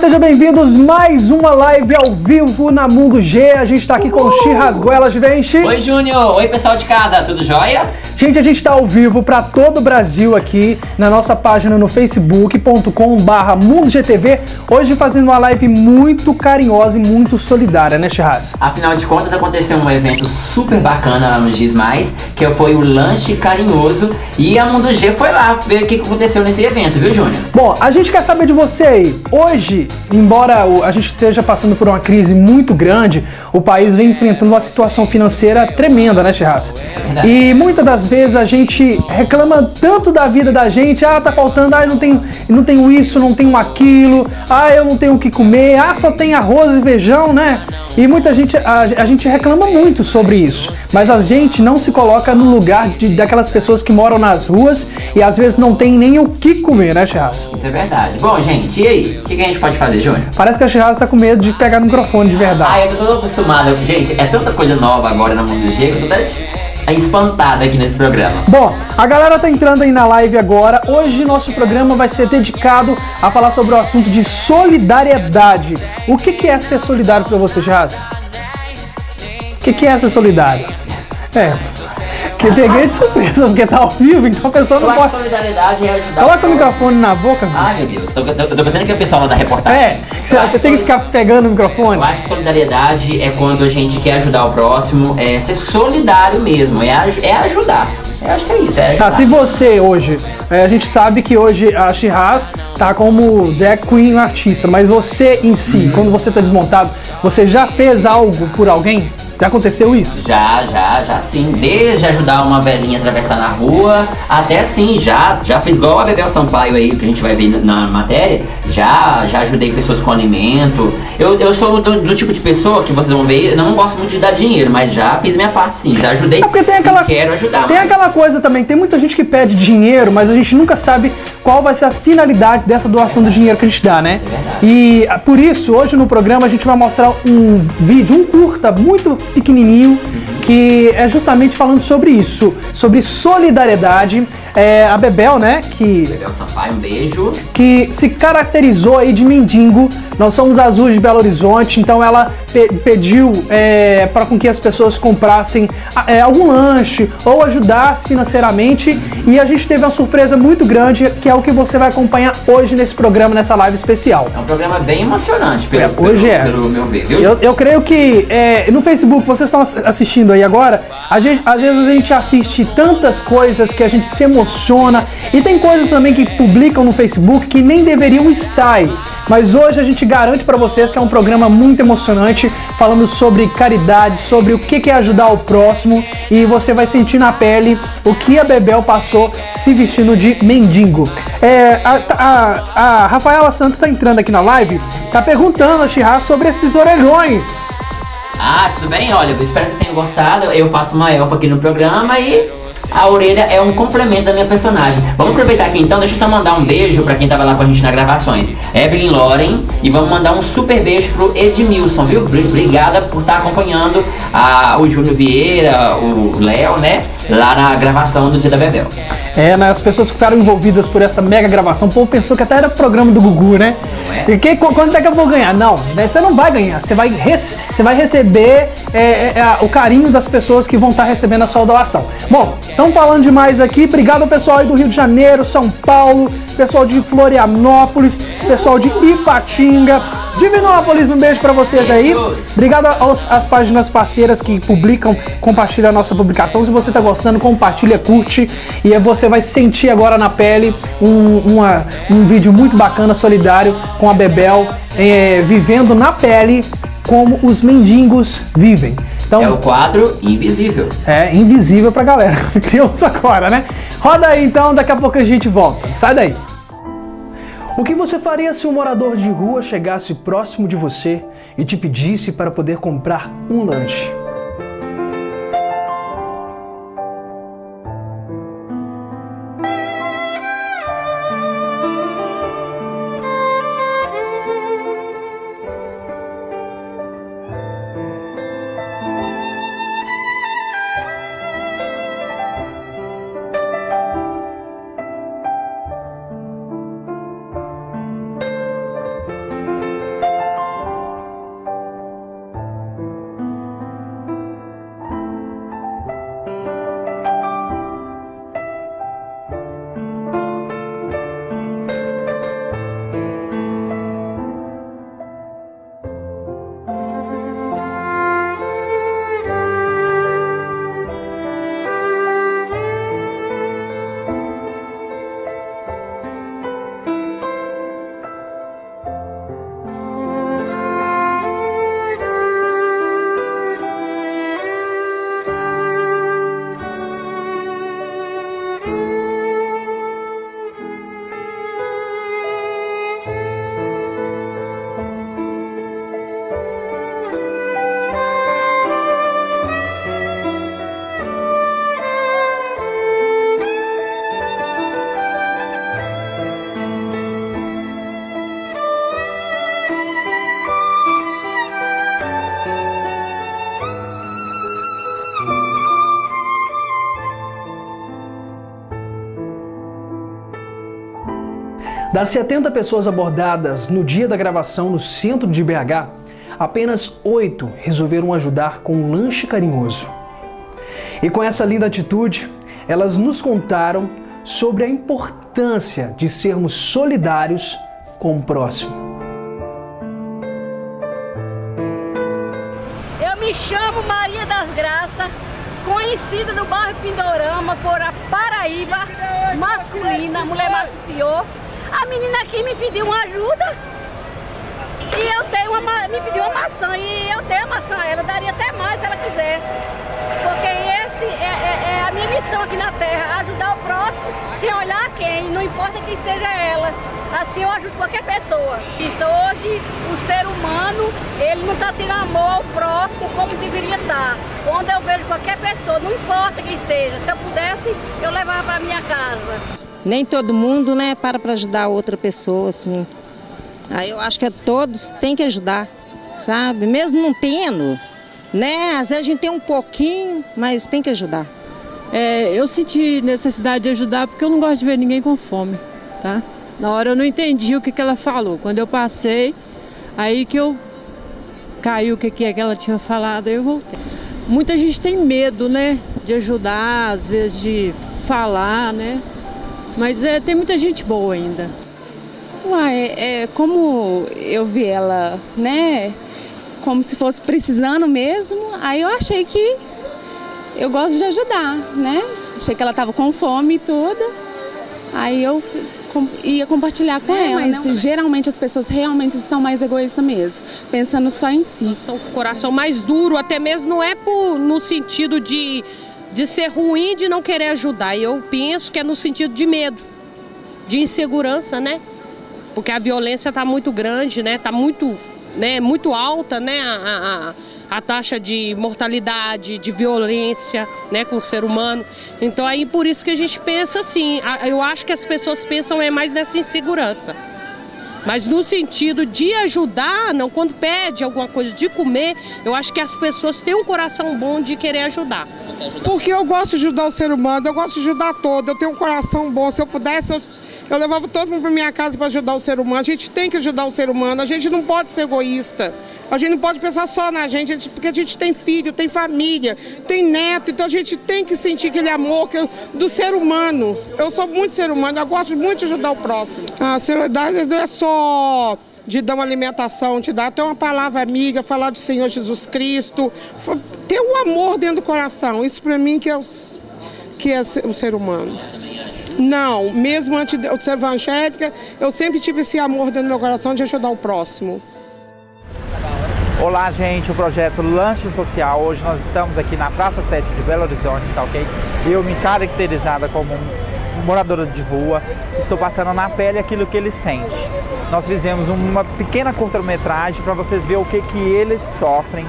Sejam bem-vindos mais uma live ao vivo na Mundo G. A gente tá aqui com o Xi Rasguelas, vem Xi. Oi, Júnior. Oi, pessoal de casa, tudo jóia? Gente, a gente tá ao vivo para todo o Brasil aqui na nossa página no facebook.com barra MundoGTV. Hoje fazendo uma live muito carinhosa e muito solidária, né, Chirras? Afinal de contas, aconteceu um evento super bacana lá no Giz Mais, que foi o Lanche Carinhoso. E a Mundo G foi lá ver o que aconteceu nesse evento, viu, Júnior? Bom, a gente quer saber de você aí. Hoje, embora a gente esteja passando por uma crise muito grande, o país vem enfrentando uma situação financeira tremenda, né, Chirras? É E muitas das vezes a gente reclama tanto da vida da gente, ah, tá faltando, ah, eu não tenho, não tenho isso, não tenho aquilo, ah, eu não tenho o que comer, ah, só tem arroz e feijão, né? E muita gente, a, a gente reclama muito sobre isso, mas a gente não se coloca no lugar de, daquelas pessoas que moram nas ruas e às vezes não tem nem o que comer, né, Chirras? Isso é verdade. Bom, gente, e aí? O que, que a gente pode fazer, Júnior? Parece que a Chirras tá com medo de pegar o microfone de verdade. Ah, eu tô acostumado. Gente, é tanta coisa nova agora no Mundo G que eu tô até espantada aqui nesse programa. Bom, a galera tá entrando aí na live agora. Hoje nosso programa vai ser dedicado a falar sobre o assunto de solidariedade. O que, que é ser solidário para você, Jazz? O que, que é ser solidário? É, que peguei de surpresa, porque tá ao vivo, então a pessoa Eu não acho que pode. solidariedade é ajudar. Coloca o microfone na boca, bicho. Ai, meu Deus. Tô, tô, tô pensando que o pessoal lá da reportagem. É, você, acho você tem que que ficar pegando o microfone. Eu acho que solidariedade é quando a gente quer ajudar o próximo, é ser solidário mesmo, é, aj- é ajudar. Eu acho que é isso, é ajudar. Tá, se você hoje, é, a gente sabe que hoje a Shiraz tá como drag queen artista, mas você em si, Uhum. quando você tá desmontado, você já fez algo por alguém? Já aconteceu isso? Já, já, já sim. Desde ajudar uma velhinha a atravessar na rua, até sim, já, já fiz igual a Bebel Sampaio aí, que a gente vai ver na matéria, já, já ajudei pessoas com alimento. Eu, eu sou do, do tipo de pessoa que vocês vão ver, eu não gosto muito de dar dinheiro, mas já fiz minha parte sim, já ajudei É porque tem aquela, quero ajudar. tem aquela coisa também, tem muita gente que pede dinheiro, mas a gente nunca sabe qual vai ser a finalidade dessa doação do dinheiro que a gente dá, né? verdade. E ah, por isso, hoje no programa a gente vai mostrar um vídeo, um curta muito pequenininho, que é justamente falando sobre isso, sobre solidariedade. É, a Bebel, né, que Bebel Sampaio, um beijo. que se caracterizou aí de mendigo. Nós somos Azul de Belo Horizonte, então ela pe- pediu é, para com que as pessoas comprassem é, algum lanche ou ajudasse financeiramente. E a gente teve uma surpresa muito grande, que é o que você vai acompanhar hoje nesse programa, nessa live especial. É um programa bem emocionante, pelo, É, hoje pelo, é. pelo meu ver, viu? Eu, eu creio que é, no Facebook, vocês estão ass- assistindo aí agora, a gente- às vezes a gente assiste tantas coisas que a gente se emociona e tem coisas também que publicam no Facebook que nem deveriam estar aí. Mas hoje a gente garante para vocês que é um programa muito emocionante, falando sobre caridade, sobre o que é ajudar o próximo e você vai sentir na pele o que a Bebel passou se vestindo de mendigo. É, a, a- a Rafaela Santos está entrando aqui na live, tá perguntando a Chirra sobre esses orelhões. Ah, tudo bem? Olha, espero que tenham gostado. Eu faço uma elfa aqui no programa e a orelha é um complemento da minha personagem. Vamos aproveitar aqui então, deixa eu só mandar um beijo pra quem tava lá com a gente nas gravações. Evelyn Loren e vamos mandar um super beijo pro Edmilson, viu? Bri- Obrigada por estar acompanhando a- o Júnior Vieira, o Léo, né? Lá na gravação do Dia da Bebel. É, né, as pessoas que ficaram envolvidas por essa mega gravação, o povo pensou que até era programa do Gugu, né? é? E que, qu- quanto é que eu vou ganhar? Não, né, você não vai ganhar, você vai, rece- você vai receber é, é, é, o carinho das pessoas que vão estar recebendo a sua doação. Bom, estamos falando demais aqui, obrigado ao pessoal aí do Rio de Janeiro, São Paulo, pessoal de Florianópolis, pessoal de Ipatinga, Divinópolis, um beijo pra vocês aí. Obrigado aos, às páginas parceiras que publicam, compartilham a nossa publicação. Se você tá gostando, compartilha, curte. E você vai sentir agora na pele um, uma- um vídeo muito bacana, solidário, com a Bebel, é, vivendo na pele como os mendigos vivem. Então, É o quadro Invisível. é invisível pra galera. Criamos agora, né? Roda aí então, daqui a pouco a gente volta. Sai daí. O que você faria se um morador de rua chegasse próximo de você e te pedisse para poder comprar um lanche? Das 70 pessoas abordadas no dia da gravação no centro de BH, apenas oito resolveram ajudar com um lanche carinhoso. E com essa linda atitude, elas nos contaram sobre a importância de sermos solidários com o próximo. Eu me chamo Maria das Graças, conhecida no bairro Pindorama por a Paraíba masculina, mulher maciou. A menina aqui me pediu uma ajuda e eu tenho uma, me pediu uma maçã e eu tenho a maçã, ela daria até mais se ela quisesse. Porque esse é, é, é a minha missão aqui na Terra, ajudar o próximo sem olhar quem, não importa quem seja ela. Assim eu ajudo qualquer pessoa. Então, hoje o ser humano, ele não está tendo amor ao próximo como deveria estar. Quando eu vejo qualquer pessoa, não importa quem seja, se eu pudesse, eu levava para minha casa nem todo mundo, né, para para ajudar outra pessoa, assim. Aí eu acho que todos têm que ajudar, sabe? Mesmo não tendo, né? Às vezes a gente tem um pouquinho, mas tem que ajudar. É, eu senti necessidade de ajudar porque eu não gosto de ver ninguém com fome, tá? Na hora eu não entendi o que, que ela falou. Quando eu passei, aí que eu caiu o que, que é que ela tinha falado, aí eu voltei. Muita gente tem medo, né? De ajudar, às vezes de falar, né? Mas é, tem muita gente boa ainda. Uai, é, como eu vi ela, né, como se fosse precisando mesmo, aí eu achei que eu gosto de ajudar, né? Achei que ela estava com fome toda, aí eu ia compartilhar com é, ela. Mas né? geralmente as pessoas realmente estão mais egoístas mesmo, pensando só em si. Estão com o coração mais duro, até mesmo não é por, no sentido de de ser ruim de não querer ajudar. Eu penso que é no sentido de medo, de insegurança, né? Porque a violência está muito grande, né? Está muito, né? muito alta, né? A, a, a, taxa de mortalidade, de violência, né? Com o ser humano. Então aí por isso que a gente pensa assim. Eu acho que as pessoas pensam é mais nessa insegurança. Mas no sentido de ajudar, não, quando pede alguma coisa de comer, eu acho que as pessoas têm um coração bom de querer ajudar. Porque eu gosto de ajudar o ser humano, eu gosto de ajudar todo, eu tenho um coração bom. Se eu pudesse, eu, eu levava todo mundo para minha casa para ajudar o ser humano. A gente tem que ajudar o ser humano, a gente não pode ser egoísta. A gente não pode pensar só na gente, porque a gente tem filho, tem família, tem neto, então a gente tem que sentir aquele amor do ser humano. Eu sou muito ser humano, eu gosto muito de ajudar o próximo. A solidariedade não é só de dar uma alimentação, te dar até uma palavra amiga, falar do Senhor Jesus Cristo, ter o um amor dentro do coração. Isso para mim que é, o, que é o ser humano. Não, mesmo antes de eu ser evangélica, eu sempre tive esse amor dentro do meu coração de ajudar o próximo. Olá, gente, o projeto Lanche Social. Hoje nós estamos aqui na Praça 7 de Belo Horizonte, tá ok? Eu me caracterizada como moradora de rua, estou passando na pele aquilo que ele sente. Nós fizemos uma pequena curta-metragem para vocês verem o que, que eles sofrem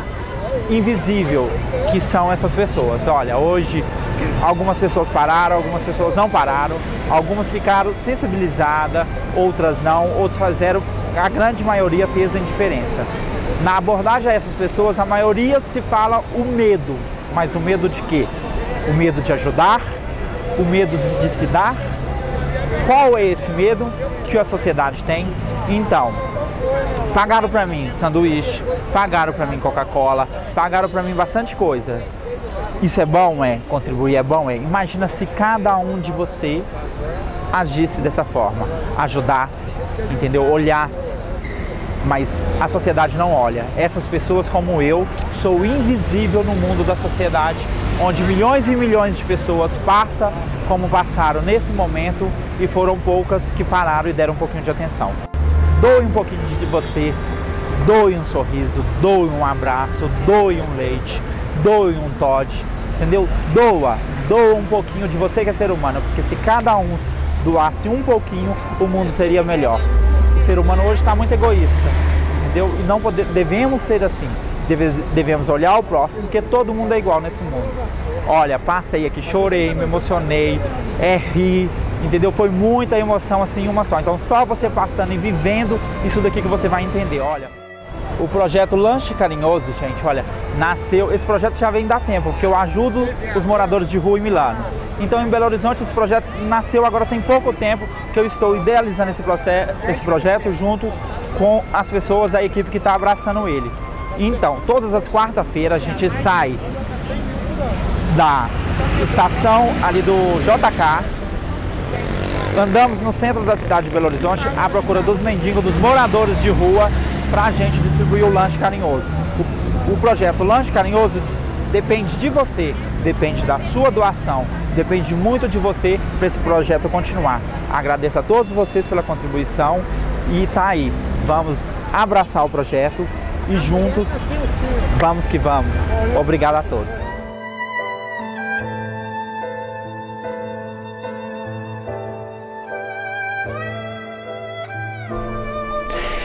invisível que são essas pessoas. Olha, hoje algumas pessoas pararam, algumas pessoas não pararam, algumas ficaram sensibilizadas, outras não, outros fizeram, a grande maioria fez a indiferença. Na abordagem a essas pessoas, a maioria se fala o medo, mas o medo de quê? O medo de ajudar, o medo de, de se dar. Qual é esse medo que a sociedade tem? Então, pagaram para mim sanduíche, pagaram para mim Coca-Cola, pagaram para mim bastante coisa. Isso é bom, é? Contribuir é bom, é? Imagina se cada um de você agisse dessa forma, ajudasse, entendeu? Olhasse. Mas a sociedade não olha. Essas pessoas como eu sou invisível no mundo da sociedade, onde milhões e milhões de pessoas passam como passaram nesse momento e foram poucas que pararam e deram um pouquinho de atenção. Doe um pouquinho de você, doe um sorriso, doe um abraço, doe um leite, doe um Todd, entendeu? Doa, doa um pouquinho de você que é ser humano, porque se cada um doasse um pouquinho, o mundo seria melhor. O ser humano hoje está muito egoísta, entendeu? E não pode, devemos ser assim. Deve, devemos olhar o próximo, porque todo mundo é igual nesse mundo. Olha, passei aqui, chorei, me emocionei, é rir, entendeu? Foi muita emoção assim, uma só. Então só você passando e vivendo isso daqui que você vai entender. Olha, O projeto Lanche Carinhoso, gente, olha, nasceu. Esse projeto já vem da tempo, porque eu ajudo os moradores de rua em Milano. Então, em Belo Horizonte, esse projeto nasceu agora tem pouco tempo que eu estou idealizando esse, processo, esse projeto junto com as pessoas, a equipe que está abraçando ele. Então, todas as quarta-feiras a gente sai da estação ali do JK, andamos no centro da cidade de Belo Horizonte à procura dos mendigos, dos moradores de rua, para a gente distribuir o lanche carinhoso. O, o projeto Lanche Carinhoso depende de você, depende da sua doação, depende muito de você para esse projeto continuar. Agradeço a todos vocês pela contribuição e tá aí. Vamos abraçar o projeto e juntos vamos que vamos. Obrigado a todos.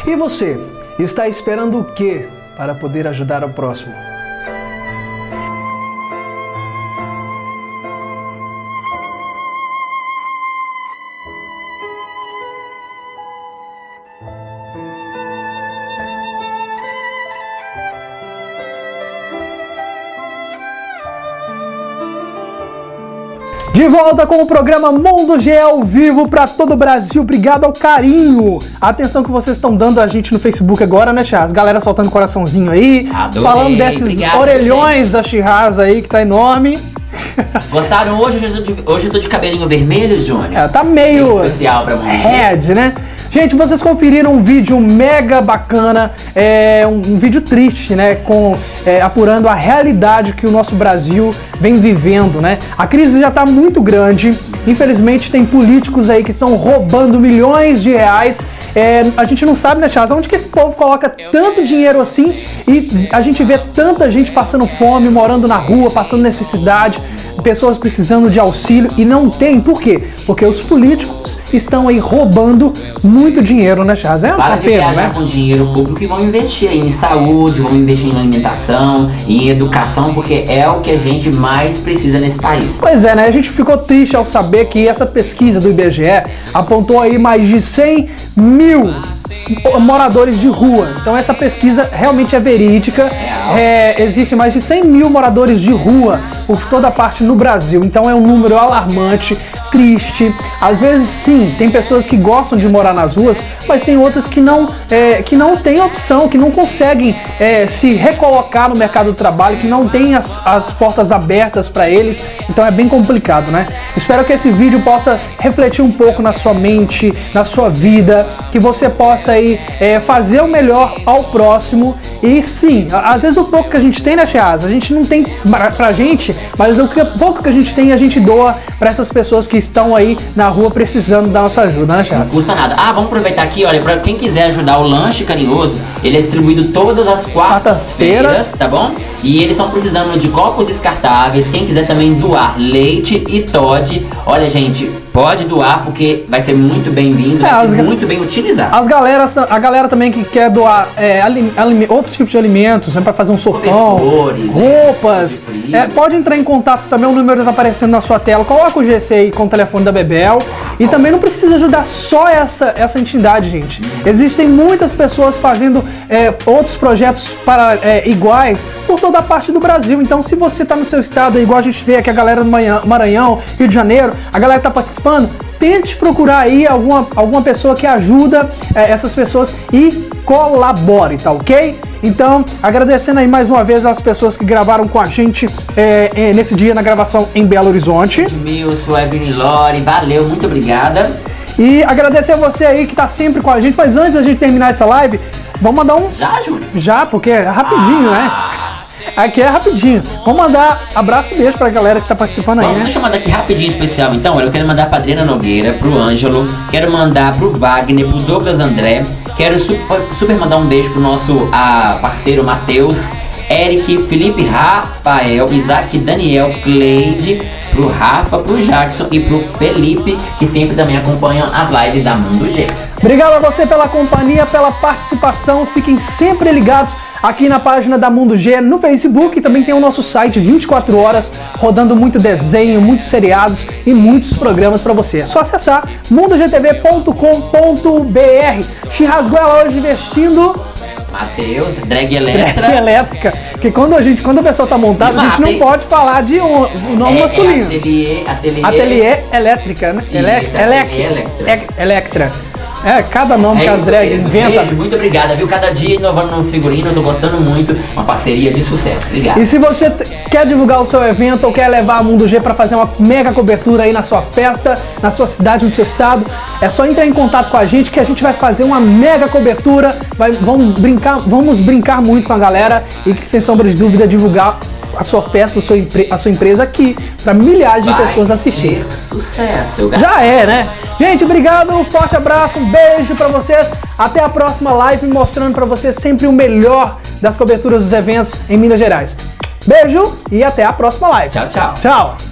E você, está esperando o que para poder ajudar o próximo? De volta com o programa Mundo G ao vivo para todo o Brasil. Obrigado ao carinho, a atenção que vocês estão dando a gente no Facebook agora, né, Chaz? Galera soltando coraçãozinho aí, Adorei, falando desses obrigado, orelhões da Chirraz aí que tá enorme. Gostaram hoje? Hoje eu tô de, hoje eu tô de cabelinho vermelho, Júnior? É, tá meio especial pra G. head, né? Gente, vocês conferiram um vídeo mega bacana, é, um, um vídeo triste, né? Com é, apurando a realidade que o nosso Brasil vem vivendo, né? A crise já tá muito grande. Infelizmente tem políticos aí que estão roubando milhões de reais. É, a gente não sabe, né, Charles, onde que esse povo coloca tanto dinheiro assim e a gente vê tanta gente passando fome, morando na rua, passando necessidade, pessoas precisando de auxílio e não tem. Por quê? Porque os políticos estão aí roubando muito dinheiro, né, Charles? É Para uma de pena, né? com dinheiro público e vão investir aí em saúde, vão investir em alimentação, em educação, porque é o que a gente mais precisa nesse país. Pois é, né? A gente ficou triste ao saber que essa pesquisa do IBGE apontou aí mais de 100 mil moradores de rua. Então essa pesquisa realmente é verídica. É, existe mais de 100 mil moradores de rua por toda parte no Brasil. Então é um número alarmante, triste. Às vezes sim, tem pessoas que gostam de morar nas ruas, mas tem outras que não, é, que não têm opção, que não conseguem é, se recolocar no mercado do trabalho, que não têm as, as portas abertas para eles. Então é bem complicado, né? Espero que esse vídeo possa refletir um pouco na sua mente, na sua vida, que você possa aí é, fazer o melhor ao próximo. E sim, às vezes o pouco que a gente tem, né, Cheaz? A gente não tem pra, pra gente, mas o pouco que a gente tem a gente doa para essas pessoas que estão aí na rua precisando da nossa ajuda, né, Não Cheaz? custa nada. Ah, vamos aproveitar aqui, olha, pra quem quiser ajudar o Lanche Carinhoso, ele é distribuído todas as Quartas-feiras. tá bom? E eles estão precisando de copos descartáveis. Quem quiser também doar leite e Todd, olha, gente, pode doar porque vai ser muito bem-vindo, É, vai ser muito bem utilizado. As galeras, a galera também que quer doar é, tipos de alimentos, né, para fazer um sopão, roupas, né, frio. é, pode entrar em contato também, o número tá aparecendo na sua tela. Coloca o GC aí com o telefone da Bebel. E também não precisa ajudar só essa, essa entidade, gente. Existem muitas pessoas fazendo é, outros projetos para, é, iguais por toda a parte do Brasil. Então, se você tá no seu estado, igual a gente vê aqui a galera do Maranhão, Rio de Janeiro, a galera tá participando, tente procurar aí alguma, alguma pessoa que ajuda é, essas pessoas e colabore, tá ok? Então, agradecendo aí mais uma vez as pessoas que gravaram com a gente é, é, nesse dia na gravação em Belo Horizonte. Edmilson, Evelyn Lore, valeu, muito obrigada. E agradecer a você aí que tá sempre com a gente. Mas antes da gente terminar essa live, vamos mandar um. Já, Júnior? Já, porque é rapidinho, né? Aqui é rapidinho. Vamos mandar abraço e beijo pra galera que tá participando aí, né? deixa eu mandar aqui rapidinho especial então. Olha, eu quero mandar pra Adriana Nogueira, pro Ângelo, quero mandar pro Wagner, pro Douglas André, quero super, super mandar um beijo pro nosso ah, parceiro Matheus, Eric, Felipe Rafael, Isaac Daniel, Cleide, pro Rafa, pro Jackson e pro Felipe, que sempre também acompanham as lives da Mundo G. Obrigado a você pela companhia, pela participação. Fiquem sempre ligados aqui na página da Mundo G no Facebook e também tem o nosso site 24 horas rodando muito desenho, muitos seriados e muitos programas para você. É só acessar mundogtv.com.br. Chirrasgoela hoje investindo Matheus, drag Drag elétrica. elétrica. Porque quando a gente, quando a pessoa tá montada, a gente não pode falar de um, o nome É, masculino. É ateliê, ateliê. Ateliê elétrica, né? Isso, Elec- ateliê Electra. É, cada nome que É as isso drag mesmo. inventa. Beijo, muito obrigada, viu? Cada dia inovando no figurino, eu tô gostando muito. Uma parceria de sucesso. Obrigado. E se você quer divulgar o seu evento ou quer levar a Mundo G para fazer uma mega cobertura aí na sua festa, na sua cidade, no seu estado, é só entrar em contato com a gente que a gente vai fazer uma mega cobertura. Vai, vamos brincar, vamos brincar muito com a galera e que sem sombra de dúvida divulgar a sua festa, a sua, a sua empresa aqui para milhares de Vai pessoas assistirem. sucesso. Já é, né? Gente, obrigado, um forte abraço, um beijo pra vocês. Até a próxima live mostrando pra vocês sempre o melhor das coberturas dos eventos em Minas Gerais. Beijo e até a próxima live. Tchau, tchau. Tchau.